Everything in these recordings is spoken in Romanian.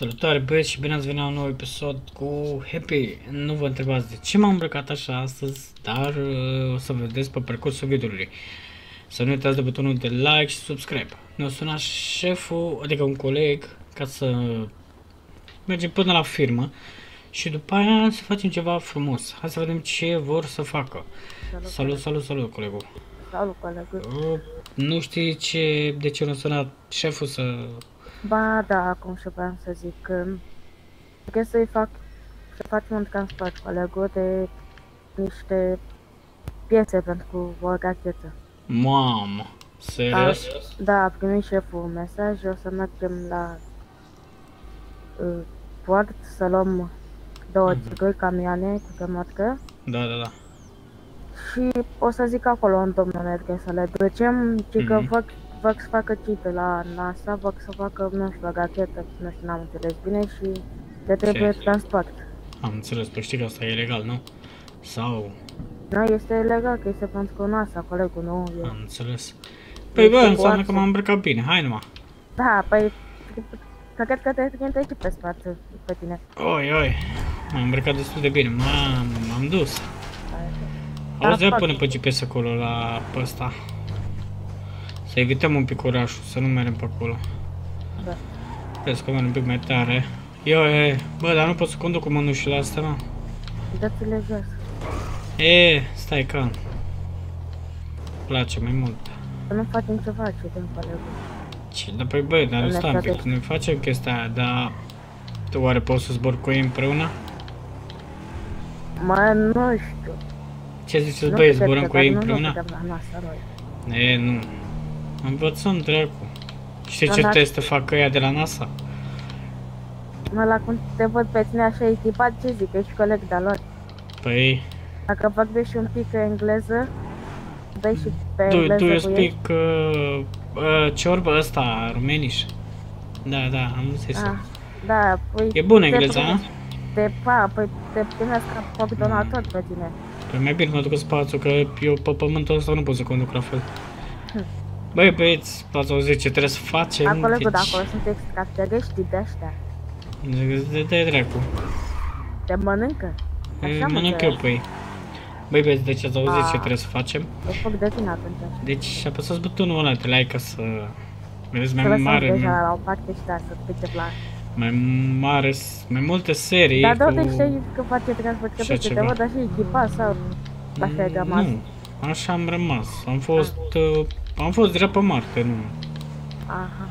Salutare băieți și bine ați venit la un nou episod cu Happy. Nu vă întrebați de ce m-am îmbrăcat așa astăzi, dar uh, o să vedeți pe parcursul videoului. Să nu uitați de butonul de like și subscribe. Ne-a sunat șeful, adică un coleg, ca să mergem până la firmă și după aia să facem ceva frumos. Hai să vedem ce vor să facă. Salut, Salut, salut, salut, colegul. Salut, colegul. Uh, nu știi ce, de ce ne-a sunat șeful să... Ba, da, acum și vreau să zic că trebuie să-i fac, să facem un transport, colegul, de niște piese pentru o rachetă. Mamă, serios? Da, a primit șeful un mesaj, o să mergem la uh, port să luăm două Mhm. țigări camioane cu remorcă Da, da, da. și o să zic acolo în domnul Merge să le ducem, ci că Mhm. fac, fac să facă cipe la NASA, fac să facă, nu știu, la rachetă, nu știu, n-am înțeles bine și le trebuie Ce? transport. Am înțeles, păi știi că asta e ilegal, nu? Sau... Nu, este legal că este pentru NASA, colegul, nu eu. Am înțeles. Păi bă, Este înseamnă boață. că m-am îmbrăcat bine, hai numai. Da, păi, cred că te trimite și pe spate pe tine. Oi, oi, m-am îmbrăcat destul de bine, m-am, m-am dus. Auzi, ia fac. pune pe GPS acolo la pe ăsta. Să evităm un pic orașul, să nu mergem pe acolo. Da. Vezi că merg un pic mai tare. Yo, e, bă, dar nu pot să conduc cu mănușile astea, mă. Dă-ți-le jos. E, stai că... Place mai mult. Să nu facem ceva ce din colegul. Ce? Dar păi băi, dar În stai un pic, strategie. noi facem chestia aia, dar... Tu oare poți să zbor cu ei împreună? Mă, nu știu. Ce ziceți Nu băi, putem, zburăm cu ei dar Nu, nu împreună? putem la NASA noi. E, nu. Învățăm dracu. Știi Da, ce da. teste fac ăia de la NASA? Mă, la cum te văd pe tine așa echipat, ce zic, ești coleg de-a lor. Păi, Dacă vorbești un pic engleză, dai și pe tu, engleză tu you cu ei. speak uh, uh, ciorbă ăsta, rumeniș. Da, da, am zis. Ah, da, păi... E bună te engleza, primesc- nu? Te, pa, păi te primesc ca coordonator pe tine. Păi mai bine mă duc în spațiu, că eu pe pământul ăsta nu pot să conduc la fel. Hm. Băi, băieți, ați auzit ce trebuie să facem? Acolo, Deci- de acolo sunt extraterestri de ăștia. De, de dracu. Te mănâncă. E, Așa am Mănânc eu înțeles. pe ei. Băi, băieți, deci ați auzit Ah. ce trebuie să facem? E foc de tine atunci. Deci apăsați butonul ăla de like ca să... Vedeți mai Trebuie să mare, mergi deja la o parte și da, să pice la... mai mare, mai multe serii Dar de cu... unde știi că face transport? Că Și uite, te ceva. văd așa echipat sau... La fel ai rămas. Nu, așa am rămas. Am fost, uh, am fost deja pe Marte, nu. Aha.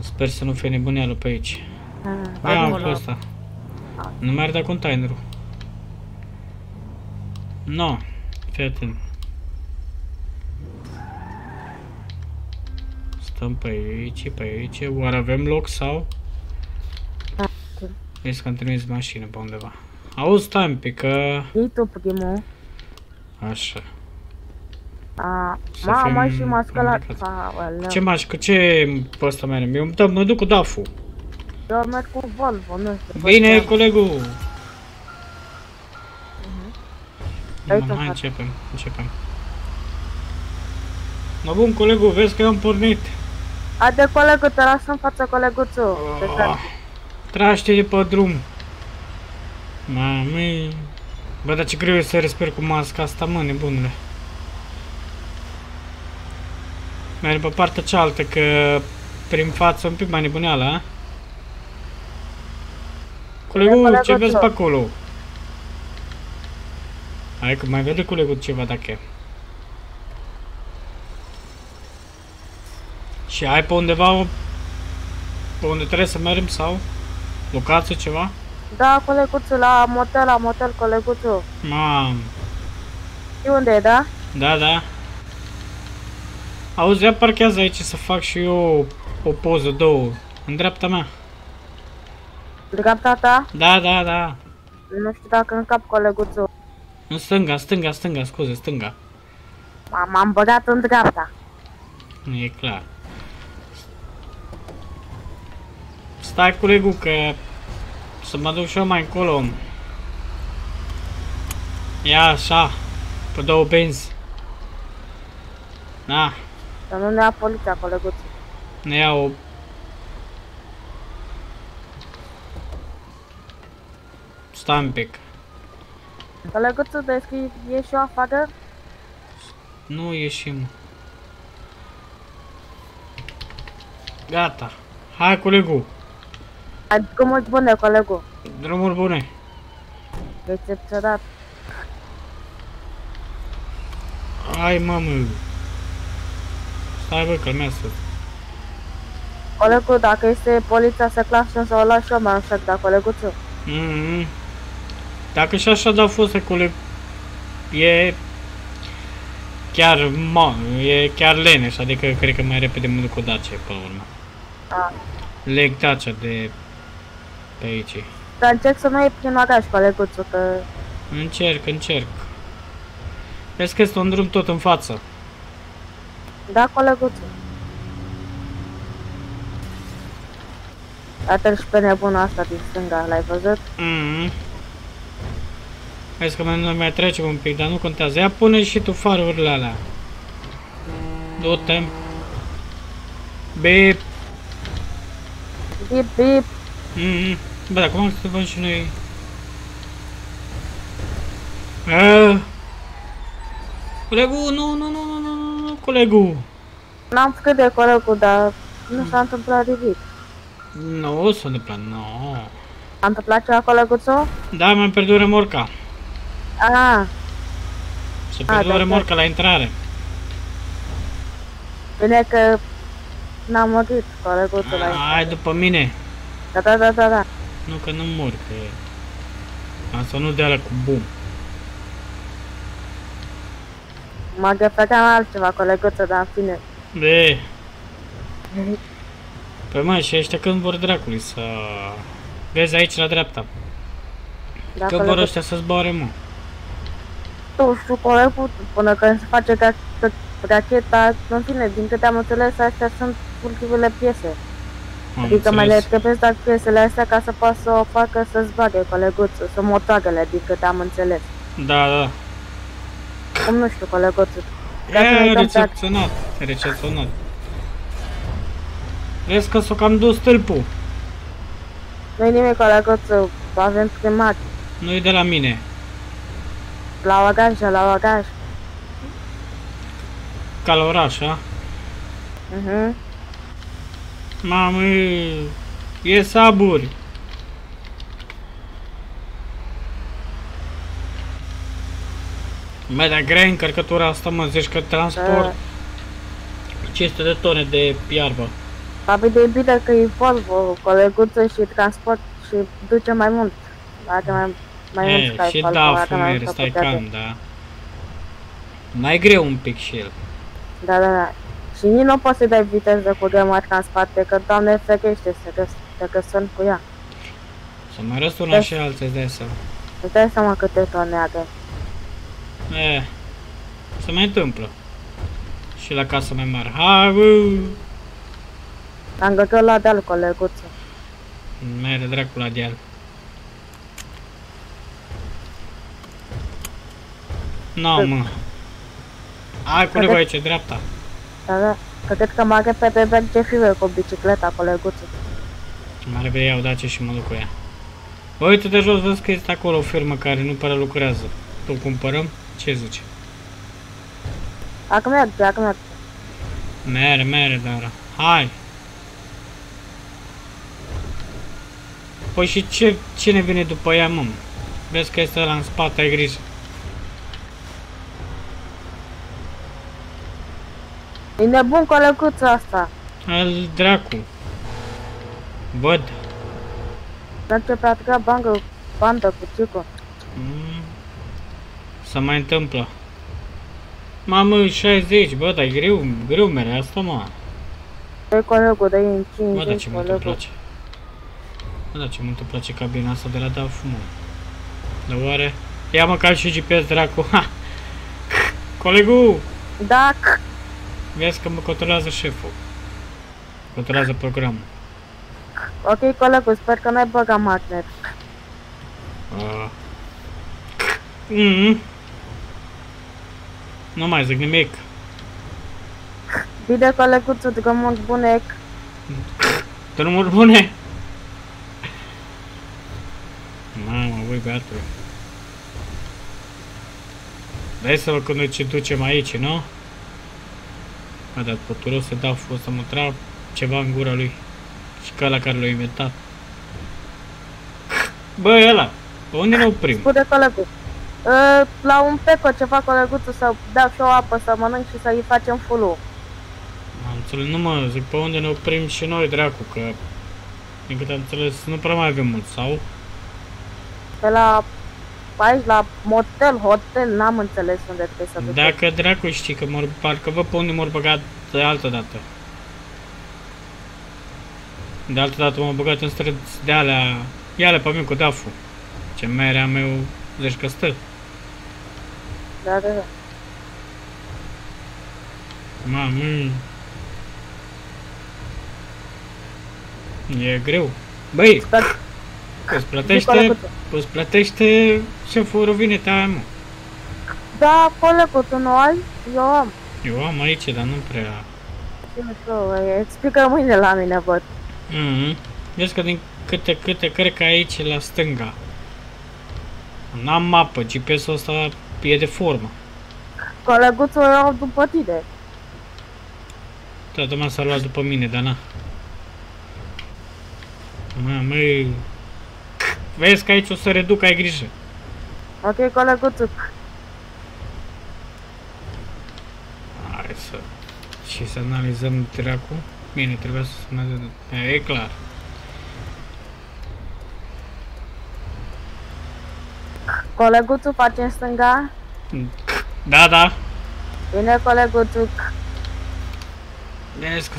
Sper să nu fie nebuneală pe aici. Ah, Ia am acolo. pe ăsta. Ah. Nu mai arde containerul. No, fii atent. Stăm pe aici, pe aici. Oare avem loc sau? Da. Vezi că am trimis mașină pe undeva. Auzi, stai un pic, că... Iei tu primul. Așa. A, Să mama fim și m-a scălat. îmbrăcați. Aoleu. Ce maș, că ce pe ăsta merem? Eu da, mă duc cu DAF-ul. Eu merg cu Volvo, nu știu. Bine, poate- colegul. Hai Hai, să hai, fac. începem, începem. No bun, colegul, vezi că eu am pornit. Haide, colegul, te las în fața coleguțul. Te Oh, trag. traște de pe drum. Mami. Bă, dar ce greu e să respir cu masca asta, mă, nebunule. Merg pe partea cealaltă, că prin față un pic mai nebuneală, a? Colegul, colegul ce vezi tău. pe acolo? Hai că mai vede colegul ceva dacă e. Și ai pe undeva o... Pe unde trebuie să mergem sau? Locație ceva? Da, coleguțul, la motel, la motel, coleguțul. Mam. Și unde e, da? Da, da. Auzi, ia parchează aici să fac și eu o poză, două. În dreapta mea. Dreapta ta? Da, da, da. Nu știu dacă în cap coleguțul. În stânga, stânga, stânga, scuze, stânga. M- M-am băgat în dreapta. Nu e clar. Stai, colegul, că să mă duc și eu mai încolo. Ia așa, pe două benzi. Da, Să nu ne ia poliția, coleguțul. ne iau Stai un pic. Coleguțul, deschid, ieși eu afară? Nu ieșim. Gata. Hai, colegul. Ai drumuri bune, colegul. Drumuri bune. Excepționat. Hai, mamă. Stai, bă, calmează. Colegul, dacă este poliția să clașă să o lași eu mai un șec, da, coleguțul? Mm -hmm. Dacă și așa da fost coleg, e chiar ma, e chiar leneș, adică cred că mai repede mă duc cu Dacia până la urmă. A. Leg Dacia de pe aici. Dar încerc să nu iei prin oraș, coleguțul, că... Încerc, încerc. Vezi că este un drum tot în față. Da, coleguțul. Iată și pe nebunul asta din stânga, l-ai văzut? Mm -hmm. Vezi că mai, mai trecem un pic, dar nu contează. Ia pune și tu farurile alea. Du-te. Bip. Bip, bip. Mm -hmm. Bă, dar cum să văm și noi? Ah. Colegul, nu, nu, nu, nu, nu, nu, nu, colegul. N-am făcut de colegul, dar nu s-a întâmplat nimic. Nu s-a întâmplat, nu. A întâmplat ceva, coleguțul? Da, mi-am pierdut remorca. Ah, Se A, pierdut da, remorca la intrare. bine că n-am murit, coleguțul la Hai după mine. Da, da, da, da, da. Nu că nu mor, că... Asta nu de ala cu bum. Mă găfăteam altceva, coleguțul, dar în fine. Be. Păi mă, și ăștia când vor dracului să... Vezi aici la dreapta. Da, Că vor coleguțul. ăștia să zboare, mă. Tu știu, colegul, până când se face ca racheta, în fine, din câte am înțeles, astea sunt ultimele piese. Am Adică mai le înțeles. trebuie să piesele astea ca să poată să o facă să zbage coleguțul, să motoarele, din câte am înțeles. Da, da. Cum nu știu, coleguțul. Dacă ne E, uităm pe recepționat. Recepționat. Vezi că s-o cam dus stâlpul. Nu-i nimic, coleguțul, avem primat. Nu-i de la mine. La bagaj, la bagaj. Ca la oraș, a? Mhm. Mamă, e saburi. Bă, dar grea încărcătura asta, mă, zici că transport Da. 500 de tone de iarbă. Papi de bine că e Volvo, coleguță și transport și duce mai mult. Dacă mai, mai E, mult ca și Volvo, da, dacă mai fumer, mult stai ca putere. cam, da. Mai greu un pic și el. Da, da, da. Și nici nu poți să dai viteză cu grămată în spate, că doamne ferește să te, te căsăm cu ea. Să mai răsturna Da. și alții, îți dai seama. Îți dai seama câte tone are. E, se mai întâmplă. Și la casă mai mare. Hai, bă! Am găsit la deal, coleguță. Mere dracu la deal. No, mă. Hai, colegul aici, dreapta. Da, da. Că cred că mai repede merge fiul cu bicicleta, coleguță. Mai repede iau dace și mă duc cu ea. Bă, uite de jos, vezi că este acolo o firmă care nu prea lucrează. Tu cumpărăm? Ce zici? Dacă merge, dacă merge. Mere, mere, dar. Hai! Păi și ce, cine vine după ea, mă? Vezi că este ăla în spate, ai grijă. E nebun coleguță asta. Al dracu. Văd. Merge pe atâta bandă, bandă cu cicu. Mm. Se mai întâmplă. Mamă, 60, bă, dar e greu, greu mere asta, mă. Doi colegul, dă în Bă, dar 50 ce mult îmi colegul. place. Bă, dar ce mult îmi place cabina asta de la DAF, mă. Dar oare? Ia măcar și GPS, dracu, ha! Colegul! Dacă Vezi că mă controlează șeful. Controlează programul. Ok, colegul, sper că n-ai băgat magnet. Uh. Mm. Nu mai zic nimic. Bine, coleguțul, drumuri bune. Drumuri bune. Mamă, voi băiatul. Dai să văd când ce ducem aici, nu? A dat păturos să dau fost să mă trag ceva în gura lui. Și ca la care l-a inventat. Bă, ăla, pe unde ne oprim? Spune colegul. Uh, la un peco ce fac coleguțul să dau și o apă să mănânc și să-i facem full Am înțeles, nu mă, zic pe unde ne oprim și noi, dracu, că... Din câte am înțeles, nu prea mai avem mult, sau? Pe la aici, la motel, hotel, n-am înțeles unde trebuie să duc. Dacă dracu știi că mor, parcă văd pe unde m-au băgat de altă dată. De altă dată m-au băgat în străzi de alea, ia pe mine cu dafu. Ce merea meu, zici că stă. Da, da, da. Mamă. E greu. Băi, Sper, îți zi, plătește, coleguțul. îți plătește șeful rovineta aia, mă. Da, colegul, tu nu ai? Eu am. Eu am aici, dar nu prea... Și nu știu, e- explică mâine la mine, văd. Mhm. Vezi că din câte, câte, cred că aici la stânga. N-am mapă, GPS-ul ăsta e de formă. Coleguțul erau după tine. Toată lumea s-a luat după mine, dar na. Mamă, Vezi că aici o să reduc, ai grijă. Ok, coleguțul. Hai să... Și să analizăm dracu. Bine, trebuie să analizăm... E clar. Coleguțul face în stânga. Da, da. Bine, coleguțul. Vezi că...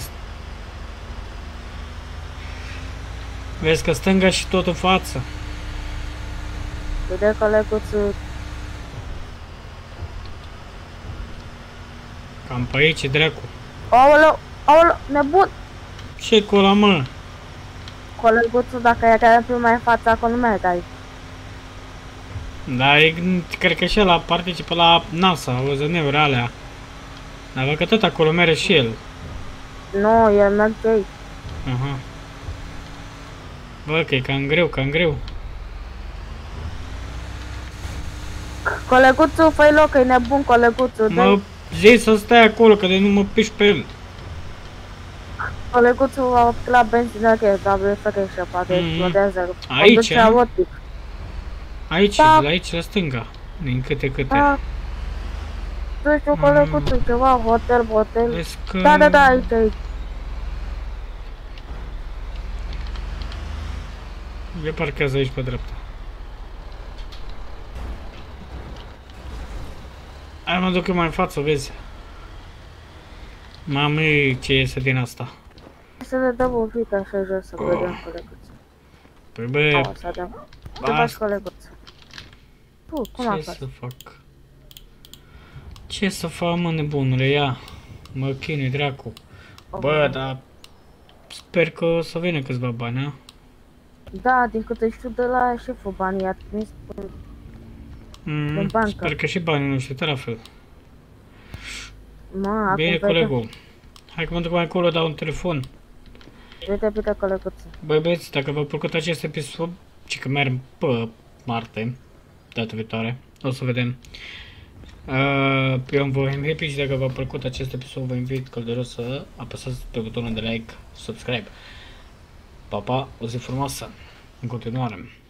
Vezi că stânga și tot în față. Bine, coleguțul. Cam pe aici, dracu. Aoleu, aoleu, nebun. Ce cu ăla, mă? Coleguțul, dacă e chiar mai în fața, acolo nu mergi. Da, e, cred că și el participă la NASA, o zăneuri alea. Dar văd că tot acolo mere și el. Nu, el merge aici. Aha. Bă, că e cam greu, cam greu. Coleguțul, fă loc, că e nebun coleguțul. Mă Dă zi să stai acolo, că de nu mă piși pe el. coleguțul a la benzinărie, dar vrei să că și poate Mhm. explodează. Aici, Conduce a? Robotic. Aici, Da. la aici, la stânga. Din câte câte. Da. Nu știu, coleguțul, ceva, hotel, hotel. Vezi că... Da, da, da, aici, aici. E parchează aici pe dreapta. Hai mă duc eu mai în față, vezi. Mamă, ce iese din asta. Să le dăm un pic așa jos să Oh. vedem coleguțul. Păi bă, O, să dăm. Ce ba, faci coleguțul? Tu, cum a ce fost? să fac? Ce să fac, mă, nebunule, ia. Mă chinui, dracu. Bă, dar... Sper că o să vină câțiva bani, a? Da, din câte știu de la șeful banii a trimis în Mm, În bancă. sper că și banii nu știu, la fel. Mă, acum Bine, vedem. colegul. Hai că mă duc mai acolo, dau un telefon. Uite, uite, coleguțul. Băi băieți, dacă v-a plăcut acest episod, ci că merg pe Marte, data viitoare, o să vedem. Uh, eu vă happy și dacă v-a plăcut acest episod, vă invit călduros să apăsați pe butonul de like, subscribe. Pa, pa, o zi frumoasă, în continuare.